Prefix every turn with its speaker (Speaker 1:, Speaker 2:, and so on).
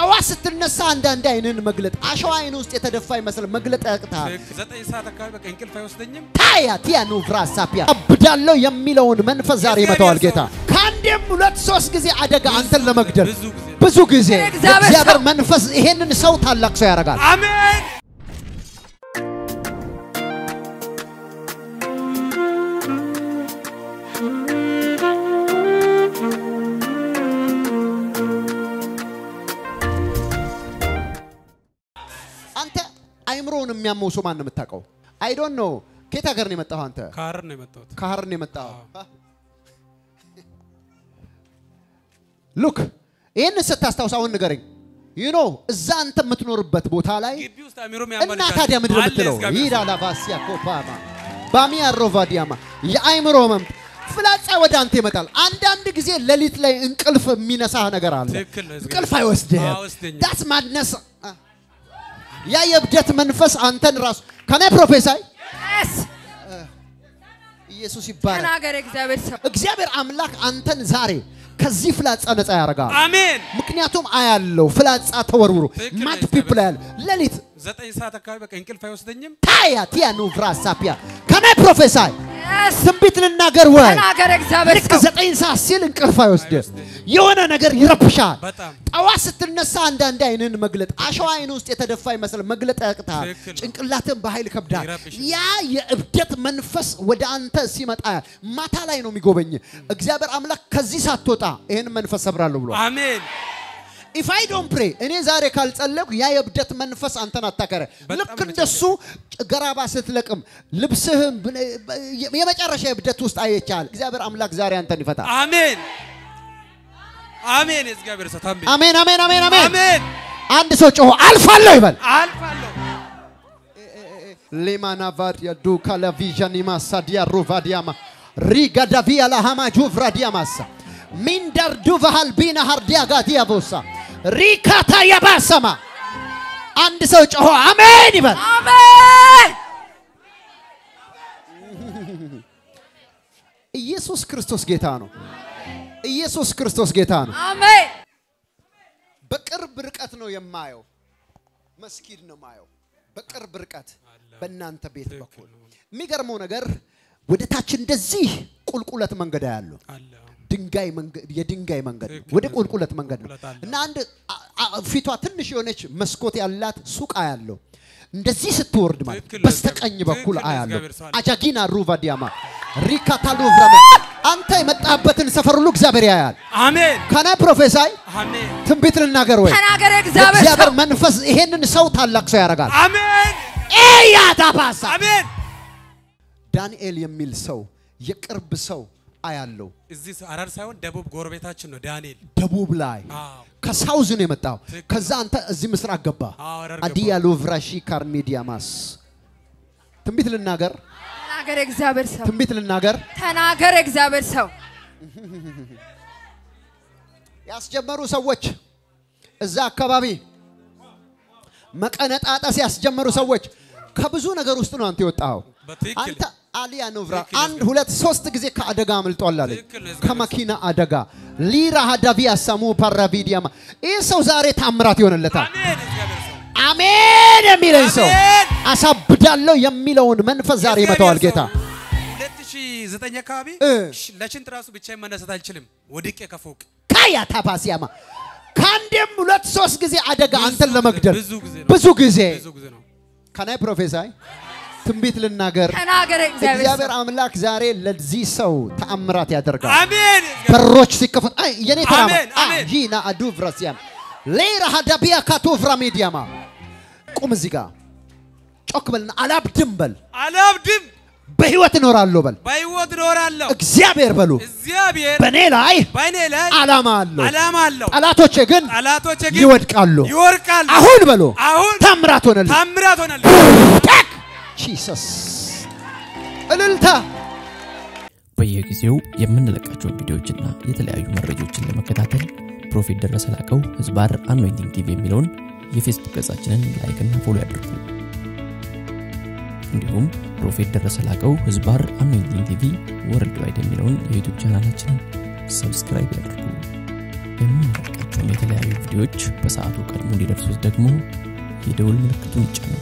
Speaker 1: ጠዋት ስትነሳ አንዳንድ አይንን መግለጥ አሸዋ አይን ውስጥ የተደፋ ይመስል መግለጥ ያቅታል።
Speaker 2: ዘጠኝ ሰዓት አካባቢ በቃ እንቅልፍ አይወስደኝም።
Speaker 1: ታያ ቲያኑ ፍራሳፒያ አብዳለው የሚለውን መንፈስ ዛሬ ይመታዋል ጌታ። ከአንዴም ሁለት ሶስት ጊዜ አደጋ አንተን ለመግደል
Speaker 2: ብዙ ጊዜ
Speaker 3: እግዚአብሔር
Speaker 1: መንፈስ ይሄንን ሰው ታላቅ ሰው ያደርጋል።
Speaker 2: አሜን።
Speaker 1: አንተ አይምሮውን የሚያመው ሰው ማን ነው የምታውቀው? I don't know ከየት ሀገር ነው የመጣኸው አንተ?
Speaker 2: ከሀረር ነው የመጣሁት።
Speaker 1: ከሀረር ነው የመጣኸው? Look ይህን ስታስታውስ አሁን ንገረኝ። you know እዛ አንተ የምትኖርበት ቦታ ላይ እና ታዲያ ነው የምትለው? ይዳ ላቫሲያ ኮፓማ ባሚያ ሮቫዲያማ የአይምሮ ህመም ፍላጻ ወደ አንተ ይመጣል። አንዳንድ ጊዜ ሌሊት ላይ እንቅልፍ የሚነሳህ ነገር አለ። እንቅልፍ አይወስድህም። ዳስ ማድነስ ያ የእብደት መንፈስ አንተን ራሱ can I prophesy
Speaker 3: Yes!
Speaker 1: ኢየሱስ ይባላል።
Speaker 3: እግዚአብሔር
Speaker 1: አምላክ አንተን ዛሬ ከዚህ ፍላጻ ነፃ ያደርጋል።
Speaker 2: አሜን።
Speaker 1: ምክንያቱም አያለው ፍላጻ ተወርውሮ
Speaker 2: ነው።
Speaker 1: people ያለ ሌሊት
Speaker 2: ዘጠኝ ሰዓት አካባቢ በቃ እንቅልፍ አይወስደኝም።
Speaker 1: ታያ ቲያኑ ፍራሳፒያ can I prophesy
Speaker 3: Yes!
Speaker 1: ትንቢት ልናገር ወይ ልክ ዘጠኝ ሰዓት ሲል እንቅልፍ አይወስድህ። የሆነ ነገር ይረብሻል።
Speaker 2: በጣም
Speaker 1: ጠዋት ስትነሳ አንዳንድ አይንን መግለጥ አሸዋ አይን ውስጥ የተደፋ ይመስል መግለጥ ያቅታል። ጭንቅላትን በኃይል ከብዳል። ያ የእብደት መንፈስ ወደ አንተ ሲመጣ ማታ ላይ ነው የሚጎበኝ። እግዚአብሔር አምላክ ከዚህ ሳትወጣ ይህን መንፈስ ሰብራለሁ ብሏል።
Speaker 2: አሜን።
Speaker 1: If I don't pray እኔ ዛሬ ካልጸለኩ ያ የእብደት መንፈስ አንተን attack
Speaker 2: አረገ።
Speaker 1: ልክ እንደሱ ገራባ ስትለቅም ልብስህም የመጨረሻ የእብደት ውስጥ አየቻል። እግዚአብሔር አምላክ ዛሬ አንተን ይፈታል።
Speaker 2: አሜን። አሜን። የእግዚአብሔር ሰው
Speaker 1: አሜን፣ አሜን፣ አሜን፣ አሜን። አንድ ሰው ጮሆ አልፋለሁ ይበል።
Speaker 2: አልፋለሁ።
Speaker 1: ሌማና ቫዲያ ዱካ ለቪዣኒማ ሳዲያ ሩቫዲያማ ሪጋዳቪያ ላሃማ ጁቭራዲያማሳ ሚንዳር ዱቫሃል ቢና ሃርዲያ ጋዲያ ቦሳ ሪካታ የባሰማ አንድ ሰው ጮሆ አሜን ይበል።
Speaker 3: አሜን
Speaker 1: ኢየሱስ ክርስቶስ ጌታ ነው። ኢየሱስ ክርስቶስ ጌታ ነው።
Speaker 3: አሜን
Speaker 1: በቅርብ ርቀት ነው የማየው። መስጊድ ነው ማየው። በቅርብ ርቀት በእናንተ ቤት በኩል የሚገርመው ነገር ወደ ታች እንደዚህ ቁልቁለት መንገድ ያለው
Speaker 2: አለ።
Speaker 1: ድንጋይ መንገድ የድንጋይ መንገድ ነው። ወደ
Speaker 2: ነው።
Speaker 1: ቁልቁለት መንገድ ነው እና አንድ ፊቷ ትንሽ የሆነች መስኮት ያላት ሱቅ አያለው። እንደዚህ ስትወርድ ማለት በስተቀኝ በኩል
Speaker 2: አለ።
Speaker 1: አጃጊና ሩቫ ዲያማ ሪካታሉ አንተ የመጣበትን ሰፈር ሁሉ እግዚአብሔር ያያል።
Speaker 2: አሜን።
Speaker 1: can I prophesy
Speaker 2: አሜን።
Speaker 1: ትንቢት ልናገር ወይ
Speaker 3: ተናገር እግዚአብሔር
Speaker 1: መንፈስ ይሄንን ሰው ታላቅ ሰው ያደርጋል።
Speaker 2: አሜን።
Speaker 1: ኤያ ዳባሳ
Speaker 2: አሜን።
Speaker 1: ዳንኤል የሚል ሰው የቅርብ ሰው አያለው።
Speaker 2: እዚህ ሀረር ሳይሆን ደቡብ ጎረቤታችን ነው ዳንኤል።
Speaker 1: ደቡብ ላይ
Speaker 2: ከ
Speaker 1: south ነው የመጣው። ከዛ አንተ እዚህ ምስራቅ ገባ። አዲያ ሎቭራሺ ካርሜዲያማስ ትንቢት ልናገር፣
Speaker 3: ተናገር እግዚአብሔር ሰው
Speaker 1: ትንቢት ልናገር።
Speaker 3: ተናገር እግዚአብሔር ሰው
Speaker 1: ያስጀመሩ ሰዎች እዛ አካባቢ መቀነጣጠስ ያስጀመሩ ሰዎች ከብዙ ነገር ውስጥ ነው አንተ የወጣኸው። አንተ አሊያ
Speaker 2: ትክክል
Speaker 1: አንድ ሁለት ሶስት ጊዜ ከአደጋ አምልጧል አለኝ። ከመኪና አደጋ። ሊራ ሀዳቪያ ሰሙ ፓራቪዲያማ ይህ ሰው ዛሬ ታምራት ይሆንለታል።
Speaker 2: አሜን።
Speaker 1: የሚለኝ ሰው አሳብዳለሁ የሚለውን መንፈስ ዛሬ ይመታዋል ጌታ።
Speaker 2: 2009 አካባቢ ለሽንት ራሱ ብቻዬን መነሳት አልችልም። ወድቄ ከፎቅ።
Speaker 1: ካያ ታፓሲያማ ከአንዴም ሁለት ሶስት ጊዜ አደጋ አንተን ለመግደል።
Speaker 2: ብዙ ጊዜ። can
Speaker 1: I prophesy ትንቢት ልናገር
Speaker 3: እግዚአብሔር
Speaker 1: አምላክ ዛሬ ለዚህ ሰው ተአምራት ያደርጋል።
Speaker 2: አሜን።
Speaker 1: በሮች ሲከፈት አይ የኔ ተራማ ጂና አዱ ፍራሲያም ሌራ ሀዳቢያ ካቶ ፍራሜዲያማ ቁም እዚህ ጋር ጮክ በልና አላብድም በል
Speaker 2: አላብድም።
Speaker 1: በህይወት እኖራለሁ በል
Speaker 2: በሕይወት እኖራለሁ።
Speaker 1: እግዚአብሔር በሉ
Speaker 2: እግዚአብሔር
Speaker 1: በእኔ ላይ
Speaker 2: በእኔ ላይ
Speaker 1: ዓላማ አለው።
Speaker 2: ዓላማ አለው።
Speaker 1: ጠላቶቼ ግን
Speaker 2: ጠላቶቼ ግን
Speaker 1: ይወድቃሉ።
Speaker 2: ይወድቃሉ።
Speaker 1: አሁን በሉ
Speaker 2: አሁን
Speaker 1: ታምራት ሆነልኝ።
Speaker 2: ታምራት ሆነልኝ።
Speaker 1: Jesus እልልታ
Speaker 4: በየጊዜው የምንለቃቸውን ቪዲዮዎችና የተለያዩ መረጃዎችን ለመከታተል Prophet ደረሰ ላቀው ህዝባር Anointing TV የሚለውን የፌስቡክ ገጻችንን like ና follow ያድርጉ። እንዲሁም Prophet ደረሰ ላቀው ህዝባር Anointing TV Worldwide የሚለውን የ YouTube channel ላችንን subscribe ያድርጉ። የምንለቃቸው የምንለቃቸውን የተለያዩ ቪዲዮዎች በሰዓቱ ቀድሞ እንዲደርሱት ደግሞ የደውል ምልክቱን ይጫኑ።